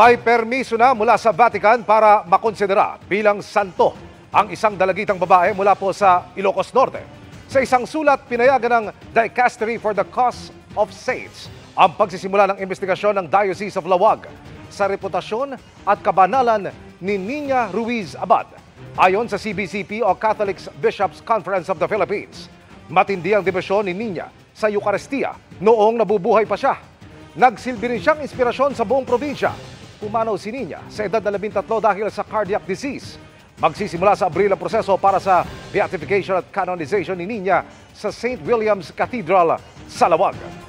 May permiso na mula sa Vatican para makonsidera bilang santo ang isang dalagitang babae mula po sa Ilocos Norte. Sa isang sulat, pinayagan ng Dicastery for the Cause of Saints ang pagsisimula ng investigasyon ng Diocese of Lawag sa reputasyon at kabanalan ni Nina Ruiz Abad. Ayon sa CBCP o Catholic Bishops Conference of the Philippines, matindi ang debosyon ni Nina sa Eucharistia noong nabubuhay pa siya. Nagsilbi rin siyang inspirasyon sa buong probinsya. Pumanaw si Nina sa edad na 13 dahil sa cardiac disease. Magsisimula sa Abril ang proseso para sa beatification at canonization ni Nina sa St. William's Cathedral sa Lawag.